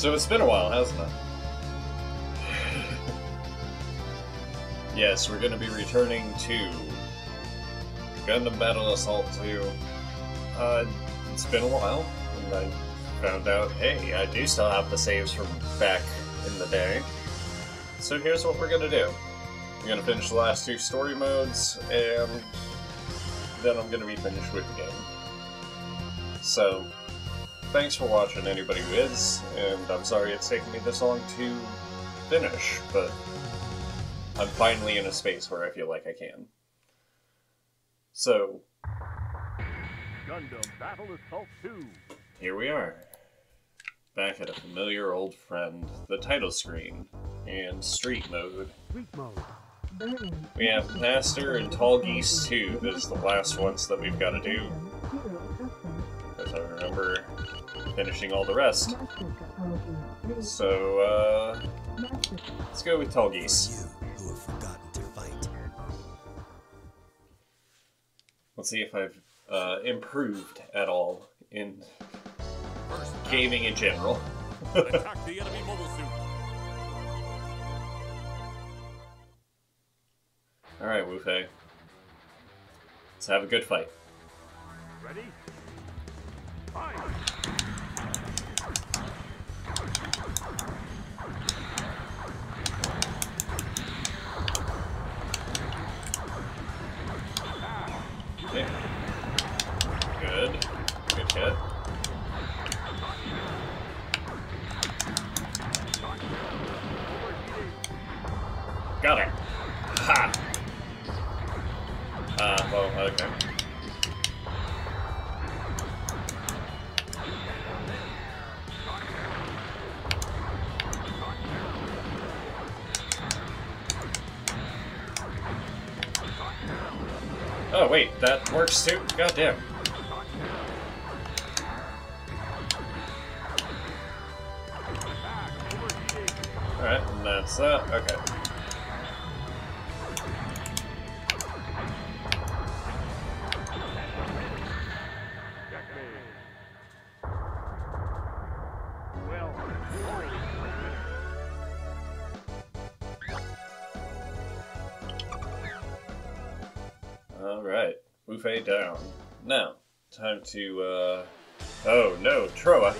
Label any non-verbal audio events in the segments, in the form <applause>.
So it's been a while, hasn't it? yes, we're going to be returning to Gundam Battle Assault 2. Uh, it's been a while, and I found out, hey, I do still have the saves from back in the day. So here's what we're going to do. I'm going to finish the last two story modes, and then I'm going to be finished with the game. So, thanks for watching, anybody who is, and I'm sorry it's taken me this long to finish, but I'm finally in a space where I feel like I can. So, Gundam Battle Assault 2. here we are. Back at a familiar old friend, the title screen, and street mode. Street mode. We have Master and Tallgeese 2. This is the last ones that we've got to do, because I remember finishing all the rest. So, uh, let's go with Tall who have forgotten to fight. Let's see if I've uh, improved at all in gaming in general. <laughs> the enemy mobile suit. Alright, Wu Fei. Let's have a good fight. Ready? Good. Good hit. Got it. Ha! Uh, well, okay. Oh, wait, that works too? God Alright, and that's that. Okay. Alright. Wu Fei down. Now, time to, uh... Oh, no, Trowa.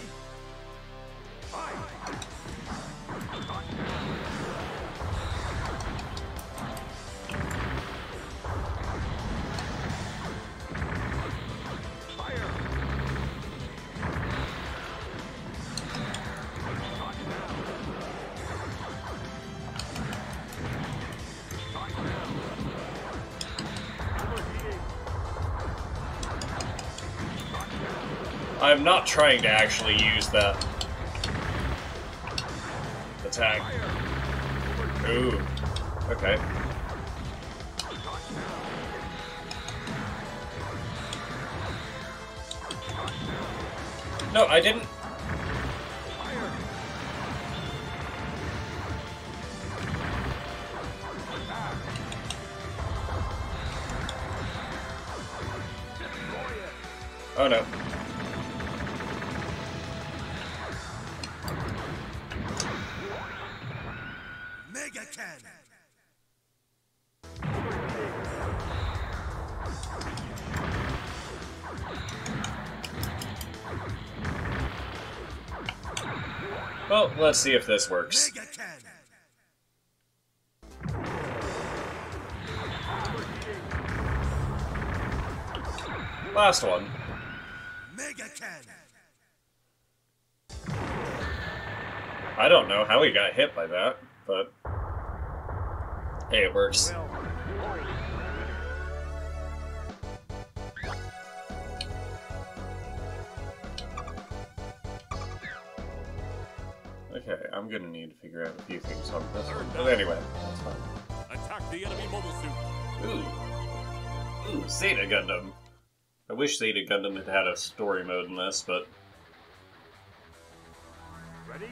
I'm not trying to actually use that attack. Ooh. Okay. No, I didn't. Oh no. Let's see if this works. Last one. I don't know how he got hit by that, but hey, it works. Okay, I'm gonna need to figure out a few things on this one. But anyway, that's fine. Attack the enemy mobile suit. Ooh. Ooh, Zeta Gundam. I wish Zeta Gundam had had a story mode in this, but ready?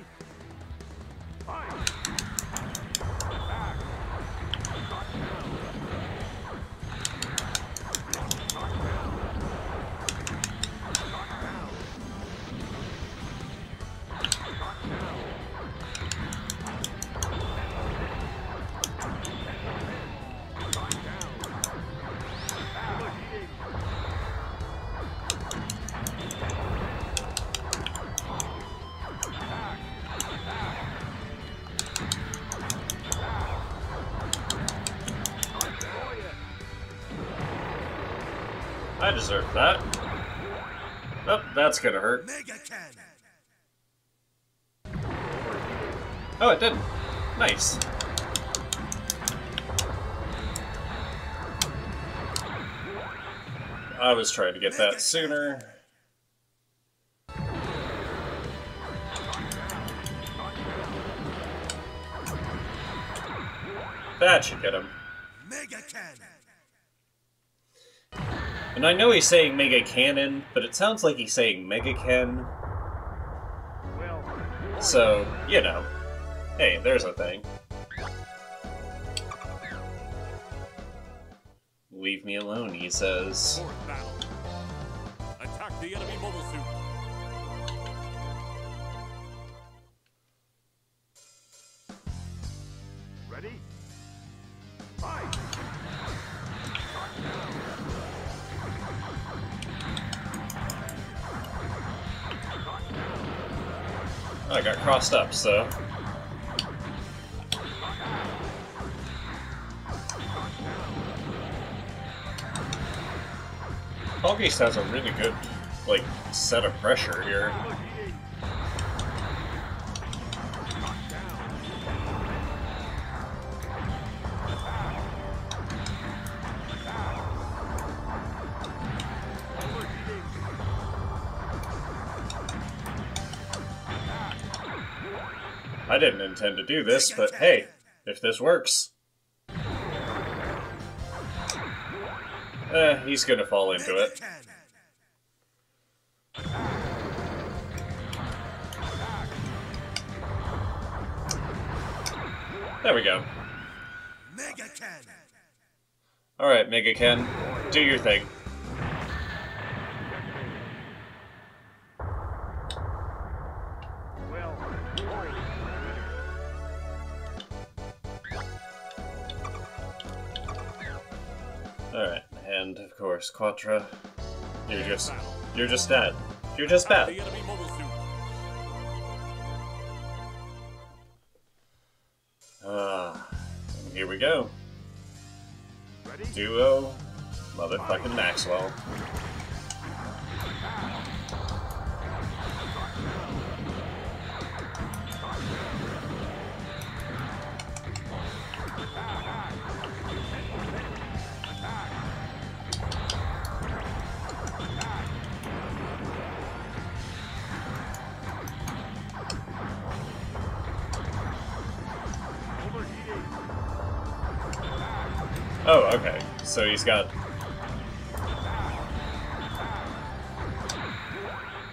I deserve that. Oh, that's gonna hurt. Oh, it didn't. Nice. I was trying to get that sooner. That should get him. Mega Cannon. And I know he's saying Mega Cannon, but it sounds like he's saying Mega Ken. So, you know. Hey, there's a thing. Leave me alone, he says. Attack the enemy mobile suit. ready? Got crossed up, so. Hoggeist has a really good, like, set of pressure here. I didn't intend to do this, but hey, if this works. Eh, he's gonna fall into it. There we go. Alright, Mega Ken, do your thing. Alright, and of course, Quatre, you're just you're just bad. You're just bad. the enemy mobile suit. Ah, and here we go. ready? Duo, motherfucking Maxwell. Oh, okay. So he's got.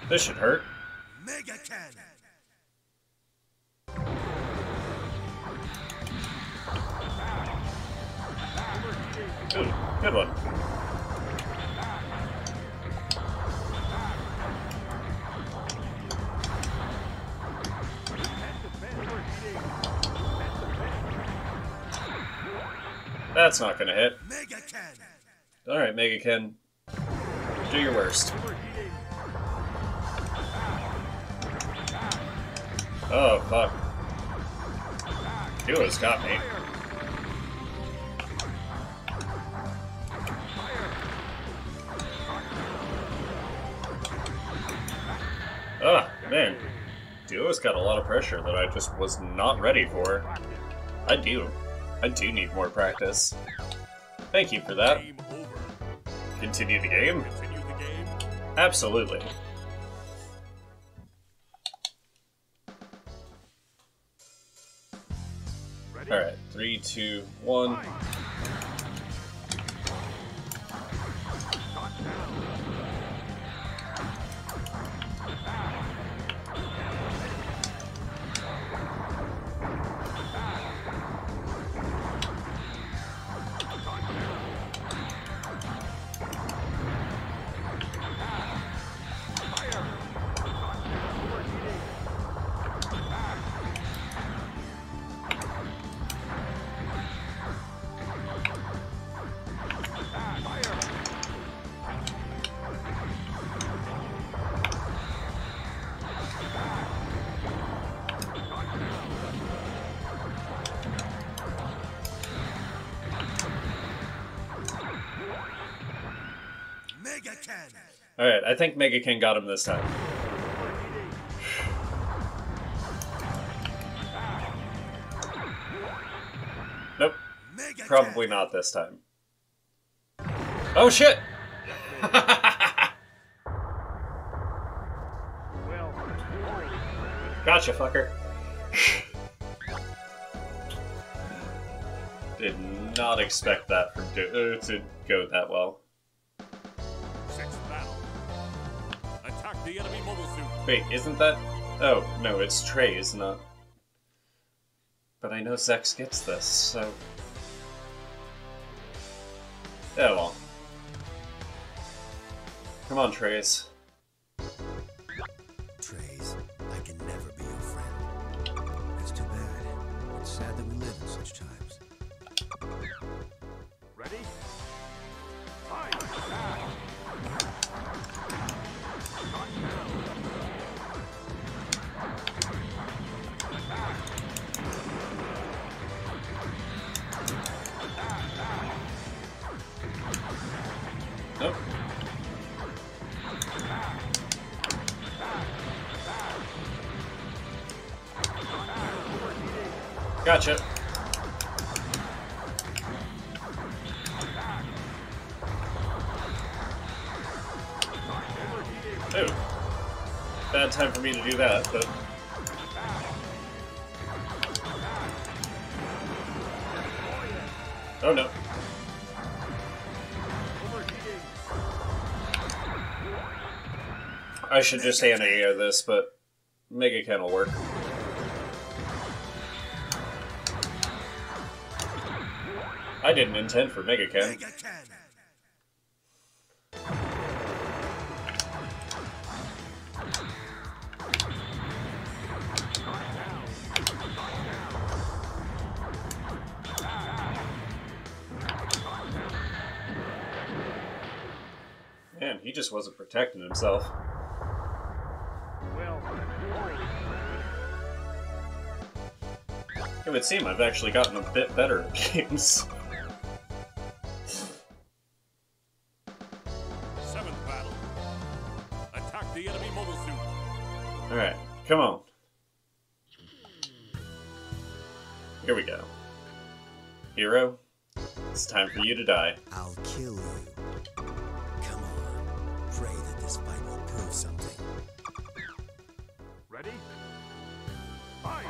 This should hurt. That's not gonna hit. Alright, Mega Ken. Do your worst. Oh, fuck. Duo's got me. Ah, man. Duo's got a lot of pressure that I just was not ready for. I do. I do need more practice. Thank you for that. Continue the game? Continue the game. Absolutely. Alright, three, two, one. Cannon. Alright, I think Mega King got him this time. Nope, probably not this time. Oh shit! <laughs> Gotcha, fucker. <laughs> Did not expect that from uh, to go that well. The enemy mobile suit. Wait, isn't that? Oh no, it's Treize, isn't it? But I know Zechs gets this, so. Oh well. Come on, Treize. Gotcha. Ooh. Bad time for me to do that, but. Oh no. I should just anti-air this, but Mega Ken will work. I didn't intend for Mega Ken. Mega Cannon. Man, he just wasn't protecting himself. It would seem I've actually gotten a bit better at <laughs> games. Come on. Here we go. Heero, it's time for you to die. I'll kill you. Come on. Pray that this fight will prove something. ready? Fight!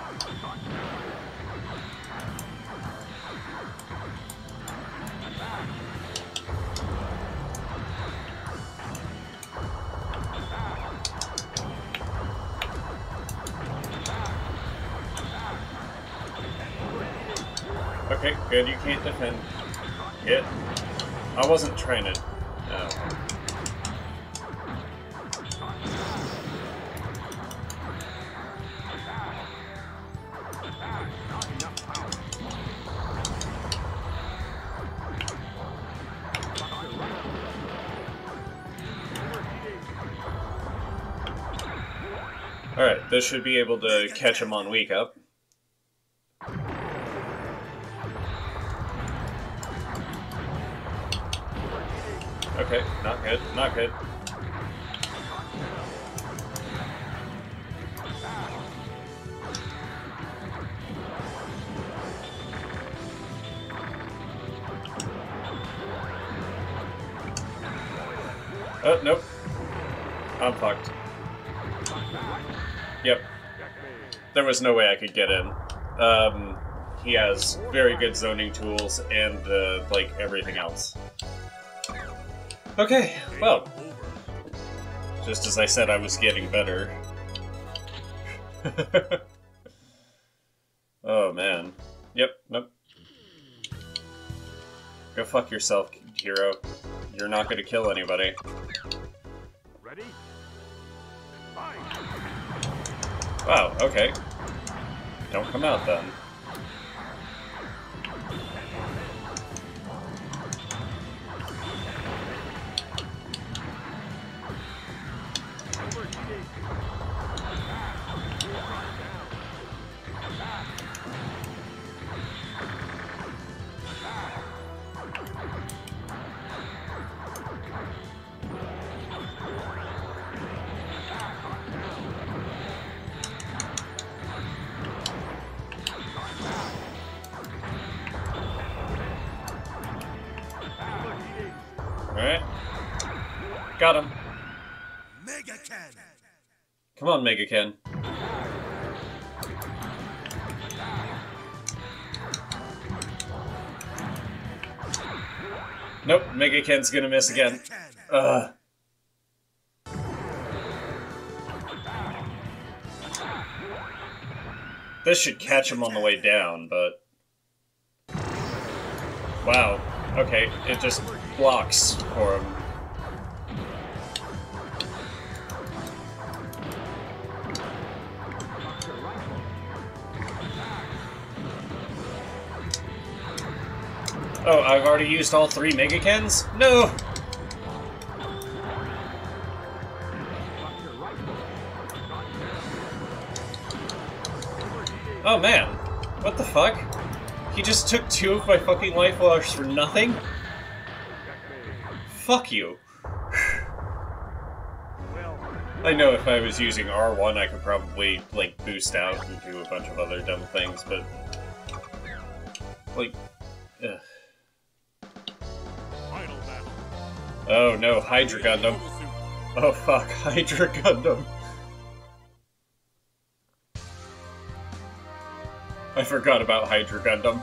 Okay, good, you can't defend it. I wasn't trying to. Uh, oh. Alright, this should be able to catch him on weak up. Okay, not good, not good. Oh, nope. I'm fucked. Yep. There was no way I could get in. Um, he has very good zoning tools and, uh, like, everything else. Okay, well, just as I said I was getting better. <laughs> oh man. Yep, nope. Go fuck yourself, Heero. You're not gonna kill anybody. Ready? Wow, okay. Don't come out then. Got him. Mega Ken! Come on, Mega Ken. Nope, Mega Ken's gonna miss again. Ugh. This should catch him on the way down, but... Wow. Okay, it just blocks for him. Oh, I've already used all three Mega Kens? No! Oh man, what the fuck? He just took two of my fucking life bars for nothing? Fuck you. I know if I was using R1 I could probably, like, boost out and do a bunch of other dumb things, but... Like... Ugh. Oh no, Hydra Gundam. Oh fuck, <laughs> Hydra Gundam. I forgot about Hydra Gundam.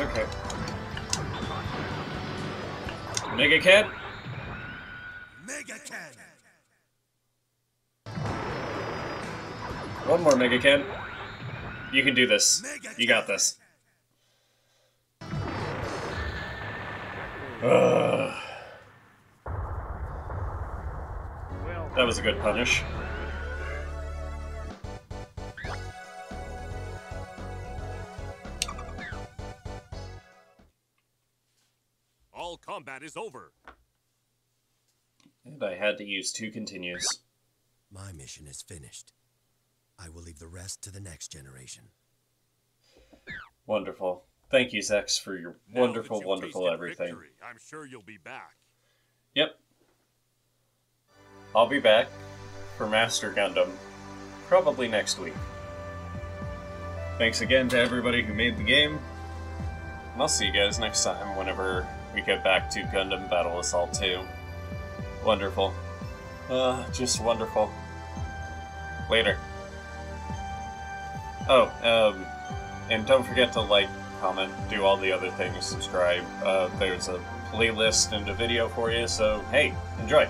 Okay. Mega Cat? Mega Ken! One more Mega Cat. You can do this. You got this. Ugh, that was a good punish. Combat is over. And I had to use two continues. My mission is finished. I will leave the rest to the next generation. Wonderful. Thank you, Zechs, for your Now wonderful, you've wonderful tasted everything. victory, I'm sure you'll be back. Yep. I'll be back for Master Gundam probably next week. Thanks again to everybody who made the game. And I'll see you guys next time whenever we get back to Gundam Battle Assault 2. Wonderful. Uh, just wonderful. Later. Oh, um, and don't forget to like, comment, do all the other things, subscribe. Uh, there's a playlist and a video for you, so hey, enjoy.